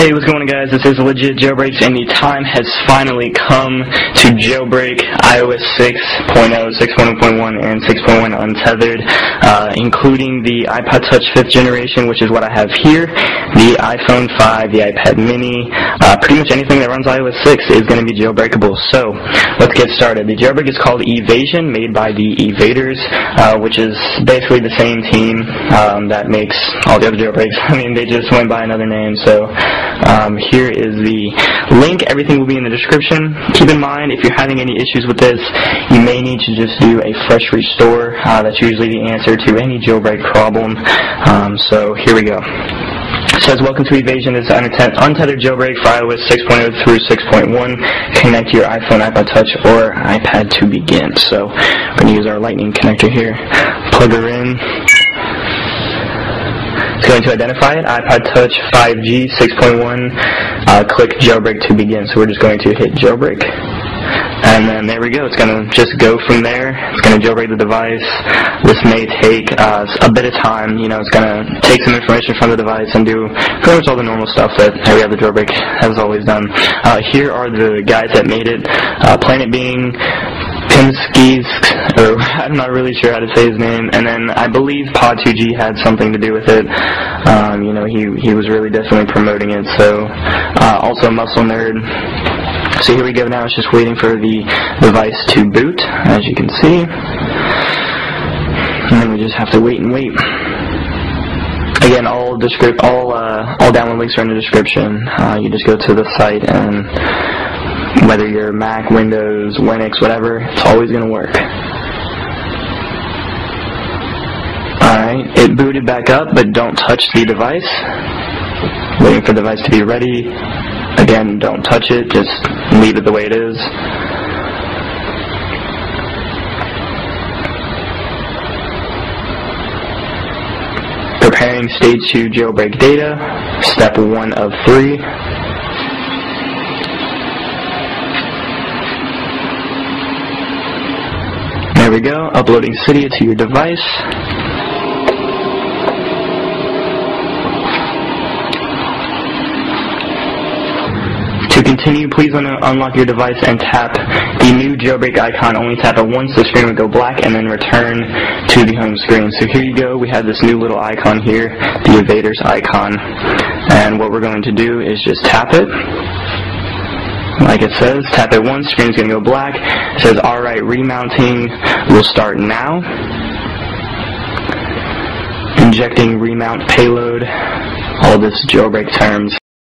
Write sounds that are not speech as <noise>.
Hey, what's going on guys? This is Legit Jailbreaks and the time has finally come to jailbreak iOS 6.0, 6.1.1, and 6.1 untethered, uh, including the iPod Touch 5th generation, which is what I have here, the iPhone 5, the iPad mini, uh, pretty much anything that runs iOS 6 is going to be jailbreakable. So, let's get started. The jailbreak is called Evasion, made by the Evaders, uh, which is basically the same team um, that makes all the other jailbreaks. <laughs> I mean, they just went by another name, so um, here is the link. Everything will be in the description. Keep in mind, if you're having any issues with this, you may need to just do a fresh restore. Uh, that's usually the answer to any jailbreak problem. Um, so here we go. It says, welcome to Evasion. This is untethered jailbreak for iOS 6.0 through 6.1. Connect your iPhone, iPod Touch, or iPad to begin. So we're going to use our lightning connector here. Plug her in. Going to identify it, iPod Touch 5G 6.1, uh, click jailbreak to begin. So we're just going to hit jailbreak. And then there we go. It's going to just go from there. It's going to jailbreak the device. This may take uh, a bit of time. You know, it's going to take some information from the device and do pretty much all the normal stuff that every other jailbreak has always done. Uh, here are the guys that made it. Uh, planetbeing, pimskeks, or I'm not really sure how to say his name, and then I believe Pod2G had something to do with it. Um, you know, he he was really definitely promoting it. So, uh, also MuscleNerd. So here we go now. It's just waiting for the device to boot, as you can see, and then we just have to wait and wait. Again, all descript, all uh, all download links are in the description. Uh, you just go to the site and whether you're Mac, Windows, Linux, whatever, it's always going to work. Alright, it booted back up, but don't touch the device. Waiting for the device to be ready. Again, don't touch it, just leave it the way it is. Preparing stage 2 jailbreak data, step 1 of 3. There we go, uploading Cydia to your device. To continue, please un unlock your device and tap the new jailbreak icon. Only tap it once, the screen will go black, and then return to the home screen. So here you go, we have this new little icon here, the Evaders icon. And what we're going to do is just tap it like it says. Tap it once, screen's going to go black. It says, alright, remounting will start now. Injecting remount payload. All this jailbreak terms.